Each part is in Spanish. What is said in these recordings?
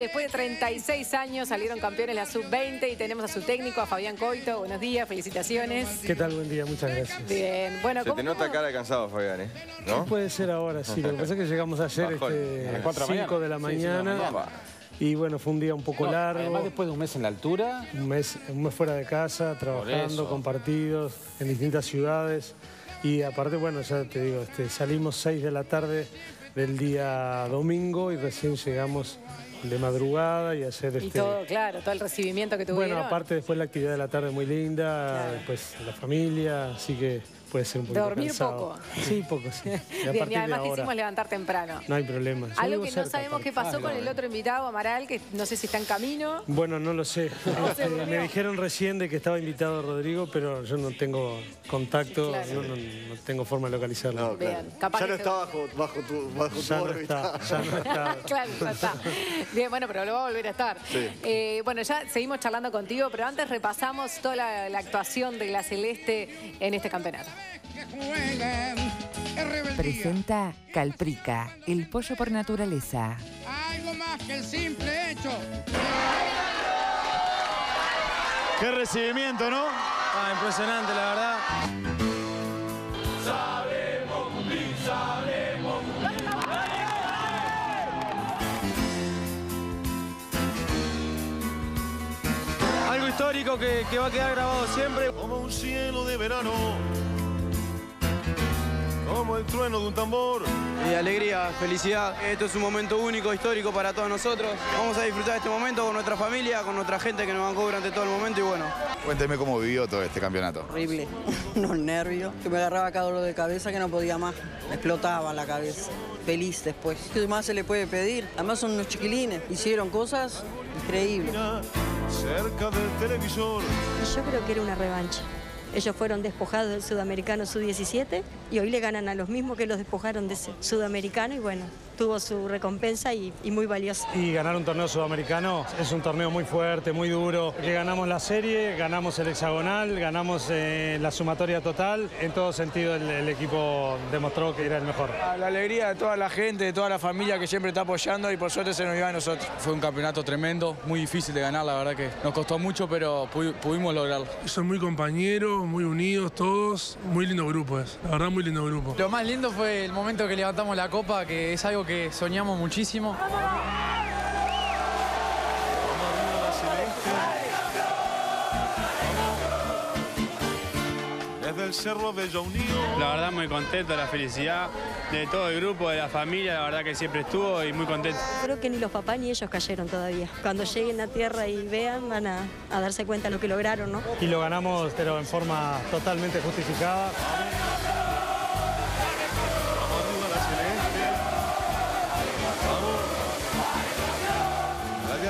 Después de 36 años salieron campeones la sub-20 y tenemos a su técnico, a Fabián Coito. Buenos días, felicitaciones. ¿Qué tal? Buen día, muchas gracias. Bien, bueno, Se te nota cara de cansado, Fabián, ¿eh? ¿No? Puede ser ahora, sí. Lo que pasa es que llegamos ayer este, A las cuatro de la 5 de la mañana. Sí, sí, de la mañana. mañana. Y bueno, fue un día un poco No, largo. Además, después de un mes en la altura, Un mes, un mes fuera de casa, trabajando, con partidos en distintas ciudades. Y aparte, bueno, ya te digo, este, salimos 6 de la tarde del día domingo y recién llegamos de madrugada y hacer Y este. todo, claro, todo el recibimiento que tuvieron. Bueno, aparte después la actividad de la tarde muy linda, Claro. después la familia, así que puede ser un poquito Dormir cansado. poco. Sí, poco, sí. Y a Bien, y además ahora, quisimos levantar temprano. no hay problema. Yo Algo que no cerca, sabemos qué pasó con el otro invitado, Amaral, que no sé si está en camino. Bueno, no lo sé. Este, me dijeron recién de que estaba invitado Rodrigo, pero yo no tengo contacto, Claro. no, no- no tengo forma de localizarlo. No, claro. Bien, capaz ya no está bajo, bajo tu, bajo tu Ya órbita. está, ya no está. Claro, ya está. Bien, bueno, pero lo va a volver a estar. Sí. Eh, bueno, ya seguimos charlando contigo, pero antes repasamos toda la, la actuación de la Celeste en este campeonato. Presenta Calprica, el pollo por naturaleza. Algo más que el simple hecho Qué recibimiento, ¿no? Ah, impresionante, la verdad. Algo histórico que, que va a quedar grabado siempre. como un cielo de verano, como el trueno de un tambor. Eh, alegría, felicidad. Esto es un momento único, histórico para todos nosotros. Vamos a disfrutar de este momento con nuestra familia, con nuestra gente que nos bancó durante todo el momento y bueno. Cuénteme cómo vivió todo este campeonato. horrible, unos nervios, que me agarraba cada dolor de cabeza que no podía más, me explotaba la cabeza, feliz después. ¿Qué más se le puede pedir? Además son unos chiquilines, hicieron cosas increíbles. Cerca del televisor, Yo creo que era una revancha. Ellos fueron despojados del sudamericano Sub-17 y hoy le ganan a los mismos que los despojaron de ese sudamericano y bueno, tuvo su recompensa y, y muy valiosa. Y ganar un torneo sudamericano es un torneo muy fuerte, muy duro. Que ganamos la serie, ganamos el hexagonal, ganamos eh, la sumatoria total. En todo sentido el, el equipo demostró que era el mejor. La alegría de toda la gente, de toda la familia que siempre está apoyando y por suerte se nos iba a nosotros. fue un campeonato tremendo, muy difícil de ganar, la verdad que nos costó mucho, pero pu- pudimos lograrlo. son muy compañeros, muy unidos todos. Muy lindo grupo es, la verdad muy lindo grupo. Lo más lindo fue el momento que levantamos la copa, que es algo que soñamos muchísimo. Desde el Cerro Bella Unión. La verdad muy contento, la felicidad de todo el grupo, de la familia, la verdad que siempre estuvo y muy contento. Creo que ni los papás ni ellos cayeron todavía. Cuando lleguen a tierra y vean van a, a darse cuenta de lo que lograron, ¿no? Y lo ganamos, pero en forma totalmente justificada.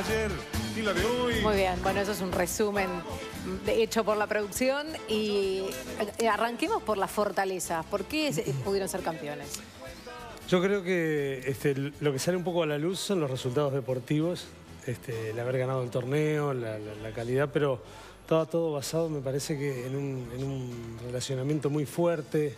Ayer y la de hoy. Muy bien, bueno, eso es un resumen de- hecho por la producción y eh, arranquemos por las fortalezas. ¿Por qué se- pudieron ser campeones? Yo creo que este, lo que sale un poco a la luz son los resultados deportivos, este, el haber ganado el torneo, la, la- la calidad, pero estaba todo basado, me parece que en un, en un relacionamiento muy fuerte.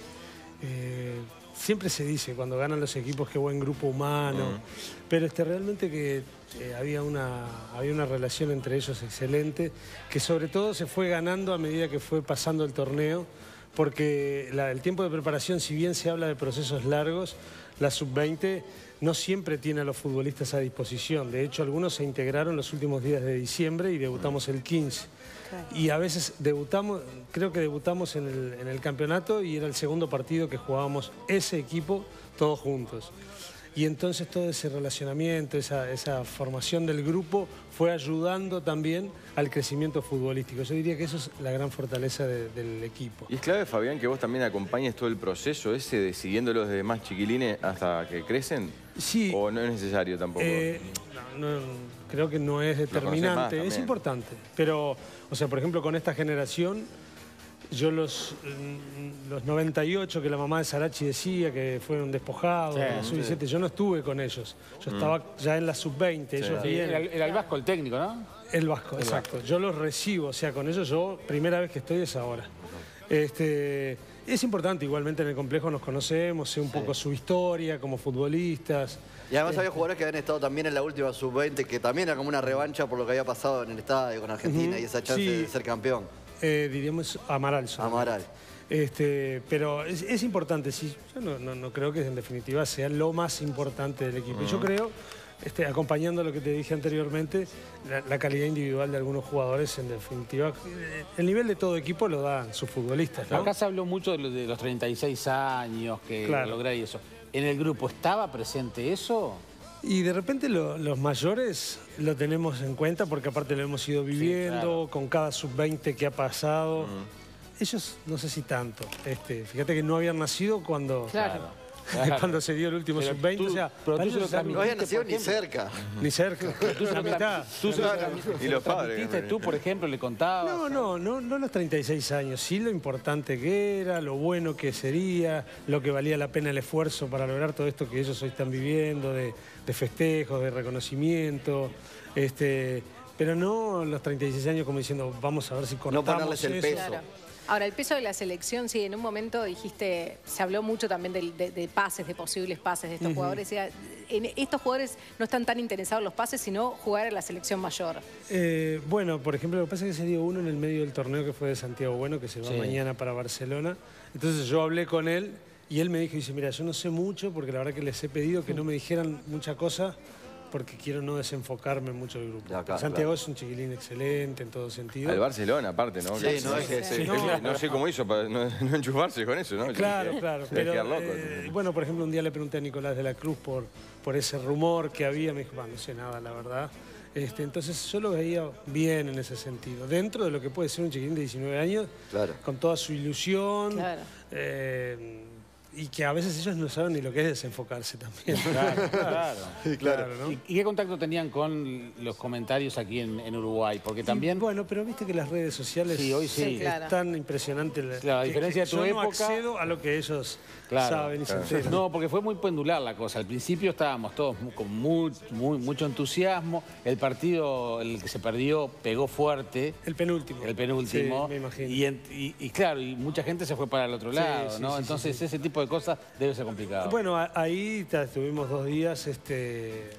Eh, siempre se dice cuando ganan los equipos que buen grupo humano, pero este, realmente que eh, había, una, había una relación entre ellos excelente, que sobre todo se fue ganando a medida que fue pasando el torneo porque la- el tiempo de preparación, si bien se habla de procesos largos, la sub-20 no siempre tiene a los futbolistas a disposición. De hecho, algunos se integraron los últimos días de diciembre y debutamos el 15. Y a veces debutamos, creo que debutamos en el, en el campeonato y era el segundo partido que jugábamos ese equipo todos juntos. Y entonces todo ese relacionamiento, esa, esa formación del grupo fue ayudando también al crecimiento futbolístico. Yo diría que eso es la gran fortaleza de- del equipo. Y es clave, Fabián, que vos también acompañes todo el proceso ese de siguiéndolos desde más chiquilines hasta que crecen. Sí. ¿O no es necesario tampoco? Eh, no, no, creo que no es determinante, es importante. Pero, o sea, por ejemplo, con esta generación, yo los, los 98 que la mamá de Sarachi decía que fueron despojados, Sí, de la sub-17, yo no estuve con ellos. Yo Mm. estaba ya en la sub-20, ellos Sí, bien. era, era el Vasco el técnico, ¿no? El Vasco, exacto. Yo los recibo, o sea, con ellos yo, primera vez que estoy es ahora. Este, es importante, igualmente en el complejo nos conocemos, sé un poco su historia como futbolistas. Y además Este, había jugadores que habían estado también en la última sub-20, que también era como una revancha por lo que había pasado en el estadio con Argentina y esa chance sí. de ser campeón. eh, diríamos Amaral. solamente. Amaral. Este, pero es, es importante, sí, yo no, no- no creo que en definitiva sea lo más importante del equipo. Yo creo, este, acompañando lo que te dije anteriormente, la, la calidad individual de algunos jugadores, en definitiva, el nivel de todo equipo lo dan sus futbolistas. ¿no? Acá se habló mucho de, lo- de los 36 años que Claro. lograr y eso. ¿En el grupo estaba presente eso? Y de repente lo- los mayores lo tenemos en cuenta porque aparte lo hemos ido viviendo con cada sub-20 que ha pasado. Ellos no sé si tanto. Este, fíjate que no habían nacido cuando, Claro. Cuando se dio el último Pero sub-20. tú- o sea, pero tú se lo No habían nacido ni cerca. Ni cerca. Tú la mitad. tú se lo Claro. transmitiste tú, por ejemplo, le contabas. No, no, no, no los 36 años. Sí lo importante que era, lo bueno que sería, lo que valía la pena el esfuerzo para lograr todo esto que ellos hoy están viviendo, de, de festejos, de reconocimiento. Este, pero no los 36 años como diciendo, vamos a ver si cortamos ponerles el eso. peso. Claro. Ahora, el peso de la selección, sí, en un momento dijiste, se habló mucho también de, de pases, de posibles pases de estos jugadores. En- estos jugadores no están tan interesados en los pases, sino jugar en la selección mayor. Eh, bueno, por ejemplo, lo que pasa es que se dio uno en el medio del torneo que fue de Santiago Bueno, que se va Sí. mañana para Barcelona. Entonces yo hablé con él y él me dijo, dice, mira, yo no sé mucho porque la verdad que les he pedido que no me dijeran mucha cosa porque quiero no desenfocarme mucho del grupo. Claro, Santiago claro. es un chiquilín excelente en todo sentido. Al Barcelona, aparte, ¿no? Sí, no, es que- Sí, sí, no. no sé cómo hizo para no, no enchufarse con eso, ¿no? Claro, Se- claro. debe Pero, eh, bueno, por ejemplo, un día le pregunté a Nicolás de la Cruz por, por ese rumor que había. Me dijo, "Bah, no sé nada, la verdad. Este, entonces yo lo veía bien en ese sentido. Dentro de lo que puede ser un chiquilín de 19 años, Claro. con toda su ilusión. Claro. eh, y que a veces ellos no saben ni lo que es desenfocarse también. Claro, claro. Claro, ¿no? ¿Y, y qué contacto tenían con los comentarios aquí en, en Uruguay? Porque también... Y, bueno, pero viste que las redes sociales Sí, hoy sí. Sí, es claro. tan impresionante. la- Claro, a que- diferencia que de tu yo época- no accedo a lo que ellos Claro. saben y se enteran. No, porque fue muy pendular la cosa. Al principio estábamos todos con muy, muy- mucho entusiasmo. El partido, el que se perdió, pegó fuerte. El penúltimo. El penúltimo. Sí, me imagino. Y, en- y- y claro, y mucha gente se fue para el otro lado, sí, ¿no? sí, sí, Entonces sí. ese tipo de cosas debe ser complicado. Bueno, ahí estuvimos dos días este,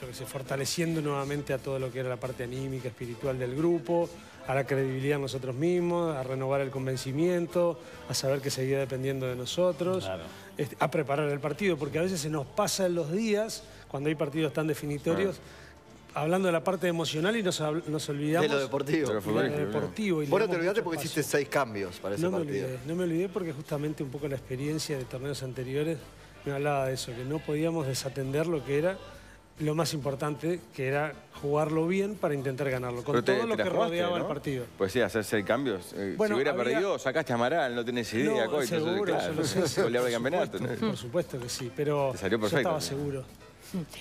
yo sé, fortaleciendo nuevamente a todo lo que era la parte anímica, espiritual del grupo, a la credibilidad en nosotros mismos, a renovar el convencimiento, a saber que seguía dependiendo de nosotros, este, a preparar el partido, porque a veces se nos pasa en los días, cuando hay partidos tan definitorios, hablando de la parte emocional y nos, olvidamos De lo deportivo. de lo deportivo. y Vos no te olvidaste porque hiciste seis cambios para ese No me partido. olvidé, no me olvidé porque justamente un poco la experiencia de torneos anteriores me hablaba de eso, que no podíamos desatender lo que era lo más importante, que era jugarlo bien para intentar ganarlo, con Pero te- todo lo que jugaste, rodeaba ¿no? el partido. Pues sí, hacerse el cambio. Eh, Bueno, si hubiera había- perdido, sacaste a Amaral, no tenés idea, No, coito, seguro, claro, yo lo sé, campeonato. supuesto, ¿no? Por supuesto que sí, pero Te salió yo perfecto. estaba seguro.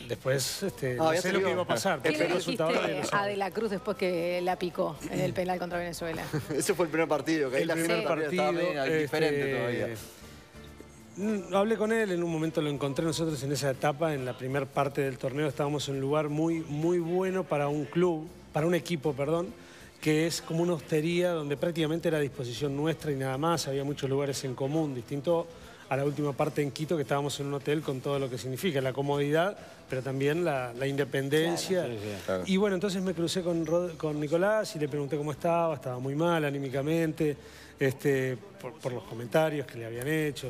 Después, este, Ah, no sé lo que iba a pasar. ¿Qué porque le el resultado a. De la Cruz después que la picó en el penal contra Venezuela? Ese fue el primer partido, que ahí el la primer partido diferente este, todavía. mm, Hablé con él, en un momento lo encontré nosotros en esa etapa, en la primera parte del torneo estábamos en un lugar muy, muy bueno para un club, para un equipo, perdón, que es como una hostería donde prácticamente era a disposición nuestra y nada más, había muchos lugares en común, distinto a la última parte en Quito, que estábamos en un hotel con todo lo que significa, la comodidad, pero también la, la independencia. Claro, sí, sí. Claro. Y bueno, entonces me crucé con, Rod- con Nicolás y le pregunté cómo estaba, estaba muy mal anímicamente, este, por, por los comentarios que le habían hecho.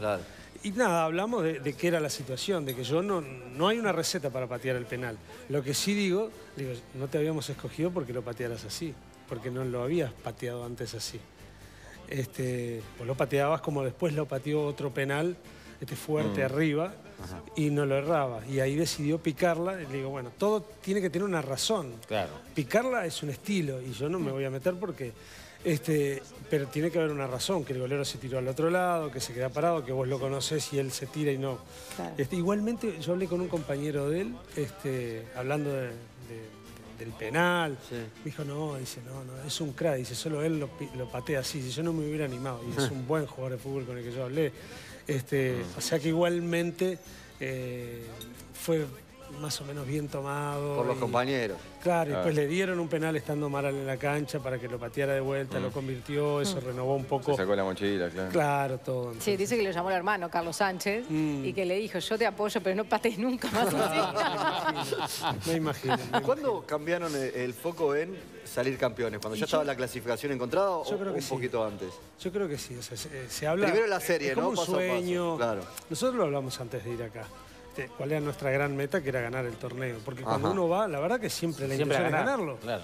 Y nada, hablamos de, de qué era la situación, de que yo no, no hay una receta para patear el penal. Lo que sí digo, digo, no te habíamos escogido porque lo patearas así, porque no lo habías pateado antes así. Este, vos lo pateabas como después lo pateó otro penal, este fuerte Mm. arriba, y no lo erraba. Y ahí decidió picarla. Y le digo, bueno, todo tiene que tener una razón. Claro. Picarla es un estilo y yo no me voy a meter porque. Este, pero tiene que haber una razón, que el golero se tiró al otro lado, que se queda parado, que vos lo conocés y él se tira y no. Claro. Este, igualmente yo hablé con un compañero de él, este, hablando de- de- del penal. Me dijo, no, dice, no, no, es un crack, dice, solo él lo, patea así, dice, yo no me hubiera animado. Y es un buen jugador de fútbol con el que yo hablé. Este, o sea que igualmente eh, fue más o menos bien tomado. Por los y- compañeros. Claro, y después Ah. le dieron un penal estando Maral en la cancha para que lo pateara de vuelta, lo convirtió, eso renovó un poco. Se sacó la mochila, claro. Claro, todo. Sí, dice que lo llamó el hermano, Carlos Sánchez, y que le dijo, yo te apoyo, pero no pates nunca más así. Me imagino. ¿Cuándo cambiaron el, el foco en salir campeones? ¿Cuando Y ya yo- estaba la clasificación encontrada o Yo creo que un sí. poquito antes? Yo creo que sí, o sea, se, se habla... Primero la serie, es como ¿no? un Paso a paso, sueño. claro. Nosotros lo hablamos antes de ir acá. Este, ¿Cuál era nuestra gran meta? Que era ganar el torneo. Porque cuando uno va, la verdad que siempre la Siempre intención ganar, es ganarlo. claro.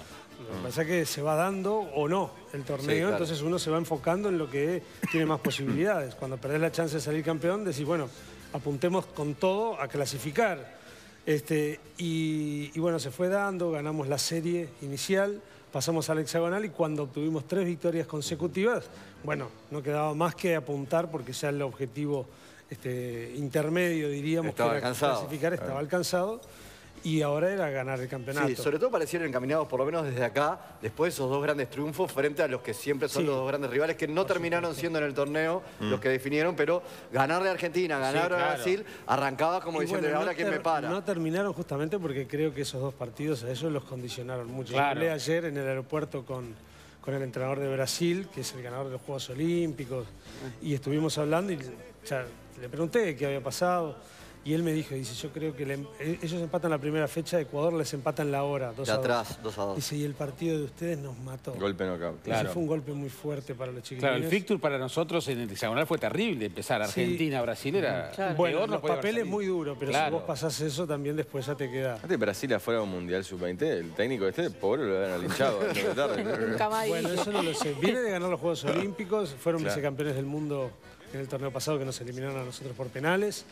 Lo que pasa es que se va dando o no el torneo, Sí, claro. entonces uno se va enfocando en lo que tiene más posibilidades. Cuando perdés la chance de salir campeón, decís, bueno, apuntemos con todo a clasificar. Este, y, y bueno, se fue dando, ganamos la serie inicial, pasamos al hexagonal y cuando obtuvimos tres victorias consecutivas, bueno, no quedaba más que apuntar porque ya el objetivo este, intermedio, diríamos, Estaba que era alcanzado. clasificar, estaba alcanzado. Y ahora era ganar el campeonato. Sí, sobre todo parecieron encaminados, por lo menos desde acá, después de esos dos grandes triunfos frente a los que siempre son Sí. los dos grandes rivales, que no terminaron siendo en el torneo Mm. los que definieron, pero ganarle a Argentina, ganar a claro. Brasil, arrancaba como Y diciendo, bueno, ahora no quién me para. No terminaron justamente porque creo que esos dos partidos a ellos los condicionaron mucho. Yo Claro. hablé ayer en el aeropuerto con, con el entrenador de Brasil, que es el ganador de los Juegos Olímpicos, y estuvimos hablando y le pregunté qué había pasado. Y él me dijo, dice, yo creo que le- eh, ellos empatan la primera fecha, Ecuador les empatan la hora, 2 De a 2. atrás, 2 a 2. Dice, y el partido de ustedes nos mató. Golpe. Ese Claro. fue un golpe muy fuerte para los chiquilines. Claro, el fixture para nosotros en el hexagonal fue terrible. Empezar Sí. Argentina, Brasil era. Bueno, peor no los papeles muy duros, pero Claro. si vos pasás eso también después ya te queda. Antes Brasil afuera de un Mundial Sub-20, el técnico este, pobre, lo habían linchado. Nunca más Bueno, eso no lo sé. Viene de ganar los Juegos Olímpicos, fueron Claro. vicecampeones del mundo en el torneo pasado que nos eliminaron a nosotros por penales.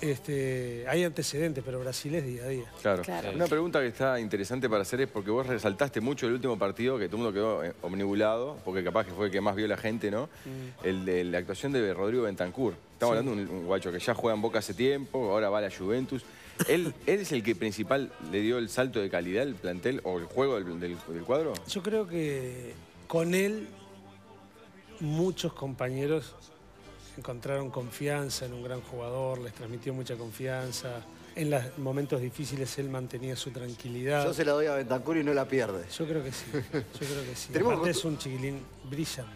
Este, hay antecedentes, pero Brasil es día a día. Claro. Claro. Una pregunta que está interesante para hacer es porque vos resaltaste mucho el último partido, que todo el mundo quedó eh, omnibulado, porque capaz que fue el que más vio la gente, ¿no? El de la actuación de Rodrigo Bentancur. Estamos Sí. hablando de un, un guacho que ya juega en Boca hace tiempo, ahora va a la Juventus. ¿Él, él es el que principal le dio el salto de calidad al plantel o el juego del, del- del cuadro? Yo creo que con él muchos compañeros encontraron confianza en un gran jugador, les transmitió mucha confianza. En los momentos difíciles él mantenía su tranquilidad. Yo se la doy a Bentancur y no la pierde. Yo creo que sí, yo creo que sí. Aparte es un chiquilín brillante.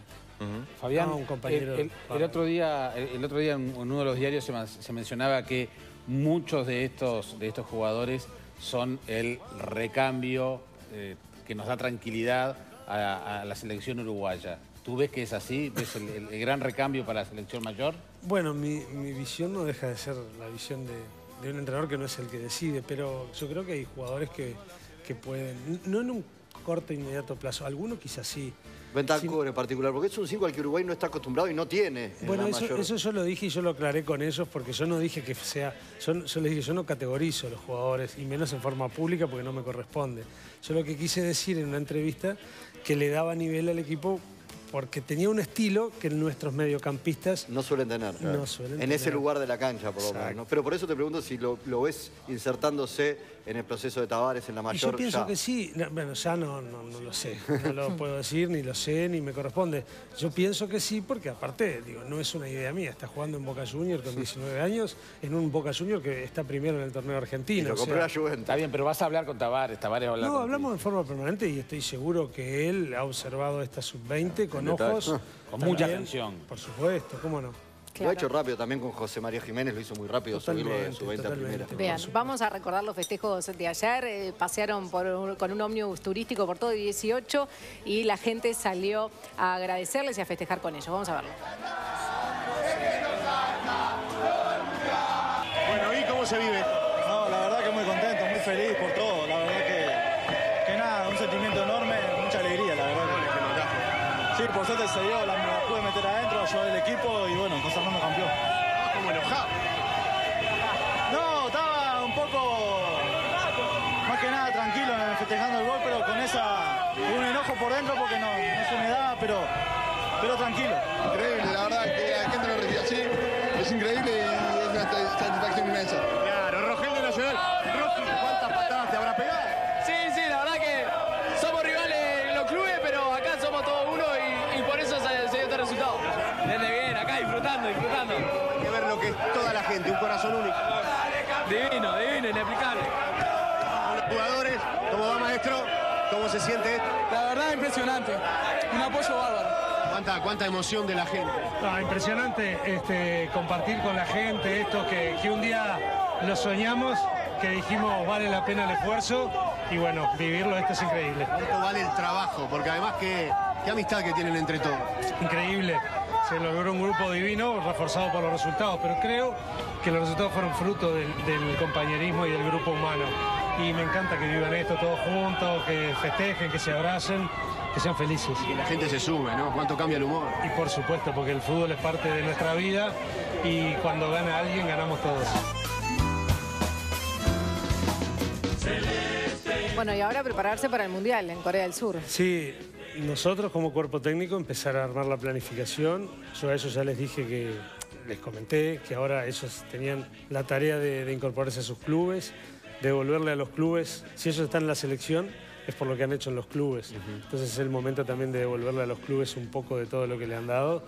Fabián, Ah, un compañero el, el- otro día, el, el otro día en uno de los diarios se, mencionaba que muchos de estos, de estos jugadores son el recambio eh, que nos da tranquilidad a, a la selección uruguaya. ¿Tú ves que es así? ¿Ves el, el- el gran recambio para la selección mayor? Bueno, mi, mi visión no deja de ser la visión de, de un entrenador que no es el que decide, pero yo creo que hay jugadores que, que pueden, no en un corto inmediato plazo, algunos quizás sí. Bentancur en particular, porque es un 5 al que Uruguay no está acostumbrado y no tiene. en Bueno, eso, mayor. eso yo lo dije y yo lo aclaré con ellos porque yo no dije que sea, yo, yo les dije, yo no categorizo a los jugadores y menos en forma pública porque no me corresponde. Yo lo que quise decir en una entrevista que le daba nivel al equipo porque tenía un estilo que nuestros mediocampistas No suelen tener. No suelen En ese lugar de la cancha, por lo menos. ¿no? Pero por eso te pregunto si lo, lo ves insertándose en el proceso de Tavares en la Y mayor yo pienso ya. que sí, No, bueno, ya no, no, no lo sé, no lo puedo decir, ni lo sé, ni me corresponde. Yo pienso que sí, porque aparte, digo, no es una idea mía, está jugando en Boca Junior con 19 años, en un Boca Junior que está primero en el torneo argentino. Y lo o compró sea, la Juventus. Está bien, pero vas a hablar con Tavares, Tavares va a hablar no, contigo. hablamos en forma permanente y estoy seguro que él ha observado esta sub-20 con ojos. Con mucha atención. Por supuesto, ¿cómo no? Lo ha hecho rápido también con José María Jiménez, lo hizo muy rápido, subirlo de Totalmente, su 20 a primera. totalmente. Bien, vamos a recordar los festejos de ayer. Eh, pasearon por un- con un ómnibus turístico por todo el 18 y la gente salió a agradecerles y a festejar con ellos. Vamos a verlo. Bueno, ¿y cómo se vive? No, la verdad que muy contento, muy feliz por todo. La verdad que, que nada, un sentimiento enorme, mucha alegría, la verdad. Sí, por suerte se dio, la, al equipo y bueno, Costa Fernando campeón. ¿Cómo enojado? No, estaba un poco, más que nada tranquilo festejando el gol, pero con esa, un enojo por dentro porque no, no se me pero, pero tranquilo. Increíble, la verdad que la gente lo recibe así. Es increíble y es una satisfacción inmensa. Claro, Rogelio Nacional. Rocky, ¿cuántas patadas te habrá pegado? Gente, un corazón único. Divino, divino, inexplicable. Los jugadores, ¿cómo va maestro? ¿Cómo se siente? La verdad, impresionante. Un apoyo bárbaro. ¿Cuánta, cuánta emoción de la gente? Impresionante este, compartir con la gente esto que, que un día lo soñamos, que dijimos vale la pena el esfuerzo y bueno, vivirlo esto es increíble. ¿Cuánto vale el trabajo? Porque además, qué, qué amistad que tienen entre todos. Increíble. Se logró un grupo divino, reforzado por los resultados, pero creo que los resultados fueron fruto del, del compañerismo y del grupo humano. Y me encanta que vivan esto todos juntos, que festejen, que se abracen, que sean felices. Y que la gente se sume, ¿no? ¿Cuánto cambia el humor? Y por supuesto, porque el fútbol es parte de nuestra vida y cuando gana alguien ganamos todos. Bueno, y ahora prepararse para el Mundial en Corea del Sur. Sí, nosotros como cuerpo técnico empezar a armar la planificación. Yo a ellos ya les dije que, les comenté que ahora ellos tenían la tarea de, de incorporarse a sus clubes, devolverle a los clubes, si ellos están en la selección, es por lo que han hecho en los clubes. Entonces es el momento también de devolverle a los clubes un poco de todo lo que le han dado.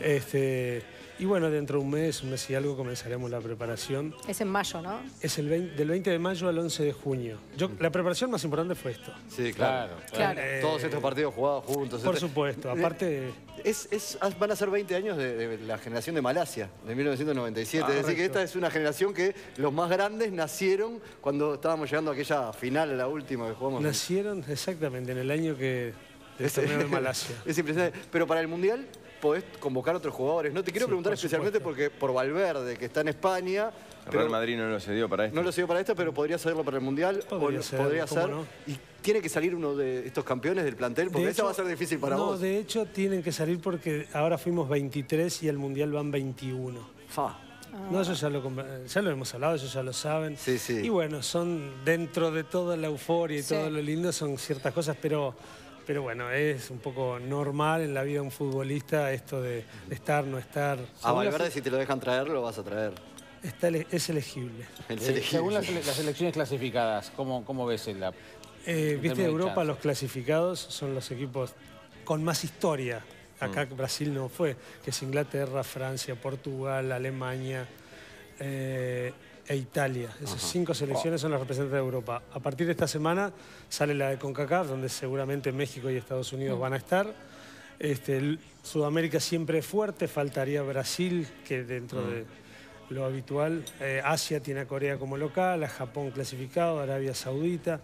este, y bueno, dentro de un mes, un mes y algo, comenzaremos la preparación. Es en mayo, ¿no? Es el 20 del 20 de mayo al 11 de junio. Yo, la preparación más importante fue esto. Sí, claro. Claro. Eh, Todos estos partidos jugados juntos. Por este- supuesto, aparte... Es, es- van a ser 20 años de, de la generación de Malasia, de 1997. Ah, es decir, que esta es una generación que los más grandes nacieron cuando estábamos llegando a aquella final, la última que jugamos. Nacieron exactamente en el año que del torneo de Malasia. Es impresionante. Pero para el Mundial podés convocar otros jugadores. No te quiero Sí, preguntar por especialmente porque por Valverde, que está en España. El pero Real Madrid no lo cedió para esto. no lo sé para esto, pero podría hacerlo para el Mundial. Podría o ser, podría ¿cómo ser. no? Y tiene que salir uno de estos campeones del plantel, porque De eso hecho, va a ser difícil para no, vos. de hecho tienen que salir porque ahora fuimos 23 y al Mundial van 21. Fa. No, eso ya lo, ya lo hemos hablado, ellos ya lo saben. Sí, sí. Y bueno, son dentro de toda la euforia y Sí. todo lo lindo, son ciertas cosas, pero, pero bueno, es un poco normal en la vida de un futbolista esto de, de estar, no estar. A Valverde, si te lo dejan traer, lo vas a traer. está es elegible. El Eh, elegible. según las, las elecciones clasificadas, ¿cómo, cómo ves la, Eh, en Viste, de Europa chance? los clasificados son los equipos con más historia. Acá Mm. Brasil no fue, que es Inglaterra, Francia, Portugal, Alemania eh, e Italia. Esas cinco selecciones son las representantes de Europa. A partir de esta semana sale la de CONCACAF, donde seguramente México y Estados Unidos Mm. van a estar. Este, Sudamérica siempre es fuerte, faltaría Brasil, que dentro Mm. de lo habitual. Eh, Asia tiene a Corea como local, a Japón clasificado, Arabia Saudita.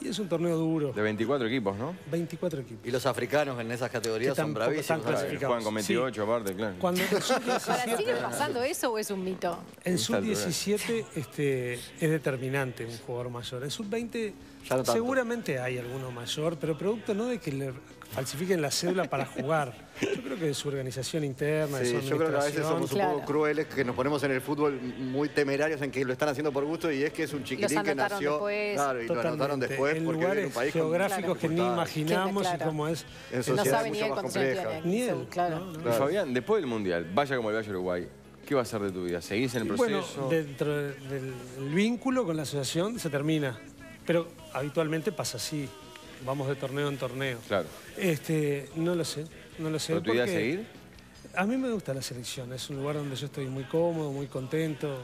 Y es un torneo duro. De 24 equipos, ¿no? 24 equipos. Y los africanos en esas categorías Que son bravísimos. están. Juegan con 28 aparte, claro. Cuando en sub-17 ¿Ahora sigue pasando eso o es un mito? en Un salto, sub-17 este, es determinante un jugador mayor. En sub-20 Ya no tanto. seguramente hay alguno mayor, pero producto no de que le falsifiquen la cédula para jugar. Yo creo que de su organización interna, de Sí, su yo creo que a veces somos un poco crueles, que nos ponemos en el fútbol muy temerarios en que lo están haciendo por gusto y es que es un chiquitín que anotaron nació. después. Claro, y lo anotaron después en porque en un lugares país con geográficos que ni imaginamos Claro. y cómo es. En No sociedades ni mucho él más complejas. Ni él, Claro. ¿no? Fabián, después del Mundial, vaya como el vaya Uruguay, ¿qué va a ser de tu vida? ¿Seguís en el proceso? Bueno, dentro de- del el vínculo con la asociación se termina, pero habitualmente pasa así, vamos de torneo en torneo. Claro. Este, no lo sé, no lo sé. ¿Pero tu idea seguir? A mí me gusta la selección, es un lugar donde yo estoy muy cómodo, muy contento.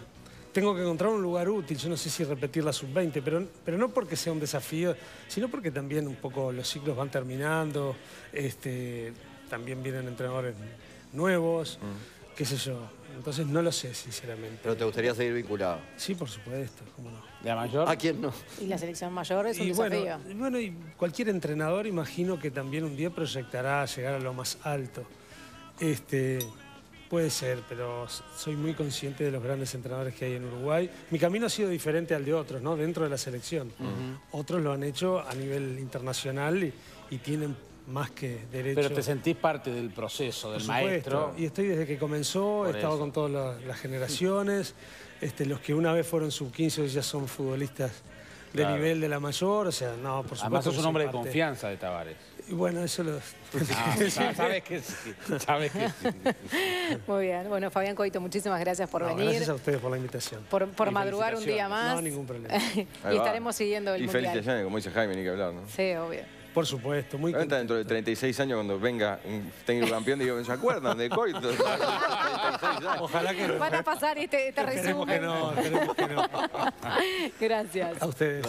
Tengo que encontrar un lugar útil, yo no sé si repetir la sub-20, pero, pero no porque sea un desafío, sino porque también un poco los ciclos van terminando, este, también vienen entrenadores nuevos, Mm. Qué sé yo. Entonces no lo sé, sinceramente. Pero te gustaría seguir vinculado. Sí, por supuesto, cómo no. ¿La mayor? ¿A quién no? Y la selección mayor es un Y desafío. bueno, y bueno, y cualquier entrenador imagino que también un día proyectará llegar a lo más alto. Este, puede ser, pero soy muy consciente de los grandes entrenadores que hay en Uruguay. Mi camino ha sido diferente al de otros, ¿no? Dentro de la selección. Otros lo han hecho a nivel internacional y, y tienen más que derecho. Pero te sentís parte del proceso, del Por supuesto, maestro. Y estoy desde que comenzó, he estado eso. con todas la- las generaciones. Este, los que una vez fueron sub-15 hoy ya son futbolistas de Claro. nivel de la mayor. O sea, no, por supuesto. Además sos un hombre de confianza de Tavares. Y bueno, eso lo. Ah, sabes que sí, sabes que sí. Muy bien. Bueno, Fabián Coito, muchísimas gracias por No, venir. gracias a ustedes por la invitación. Por, por madrugar un día más. No, ningún problema. y estaremos siguiendo el Y Mundial. felicitaciones, como dice Jaime, ni que hablar, ¿no? Sí, obvio. Por supuesto, muy Obviamente dentro de 36 años cuando venga un técnico campeón, digo, ¿se acuerdan de Coito? 36 años. Ojalá que no. Van a pasar este, este Esperemos resumen. que no, esperemos que no. Gracias. A ustedes.